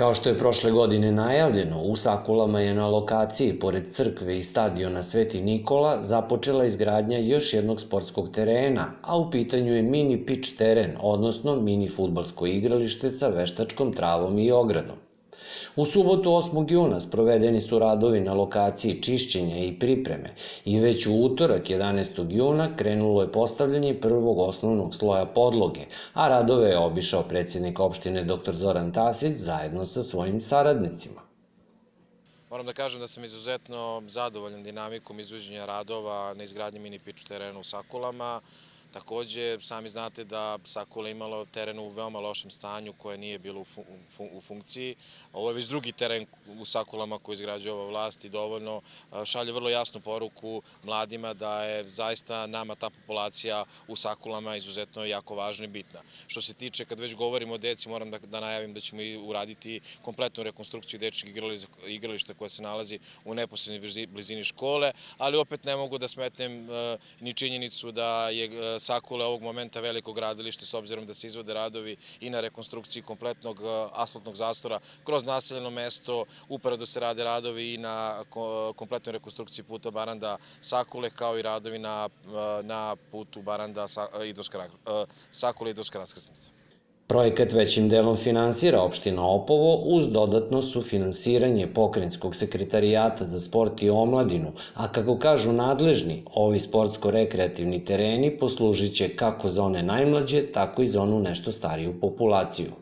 Kao što je prošle godine najavljeno, u Sakulama je na lokaciji, pored crkve i stadiona Sveti Nikola, započela izgradnja još jednog sportskog terena, a u pitanju je mini pitch teren, odnosno mini futbalsko igralište sa veštačkom travom i ogradom. U subotu 8. juna sprovedeni su radovi na lokaciji čišćenja i pripreme i već u utorak 11. juna krenulo je postavljanje prvog osnovnog sloja podloge, a radove je obišao predsjednik opštine dr. Zoran Tasić zajedno sa svojim saradnicima. Moram da kažem da sam izuzetno zadovoljan dinamikom izvođenja radova na izgradnji mini piču terena u Sakulama. Takođe, sami znate da Sakula imalo teren u veoma lošem stanju koje nije bilo u, funkciji. Ovo je već drugi teren u Sakulama koji izgrađuje ova vlast i dovoljno šalje vrlo jasnu poruku mladima da je zaista nama ta populacija u Sakulama izuzetno jako važna i bitna. Što se tiče, kad već govorimo o deci, moram da, da najavim da ćemo i uraditi kompletnu rekonstrukciju dečkih igrališta koja se nalazi u neposrednoj blizini škole, ali opet ne mogu da smetnem ni činjenicu da je Sakule ovog momenta veliko gradilište s obzirom da se izvode radovi i na rekonstrukciji kompletnog e, asfaltnog zastora kroz naseljeno mesto, upravo da se rade radovi i na kompletnoj rekonstrukciji puta Baranda Sakule kao i radovi na, e, na putu Baranda e, Sakule i Idrovska raskrsnica. Projekat većim delom finansira opština Opovo uz dodatno sufinansiranje pokrenjskog sekretarijata za sport i omladinu, a kako kažu nadležni, ovi sportsko-rekreativni tereni poslužit će kako za one najmlađe, tako i za onu nešto stariju populaciju.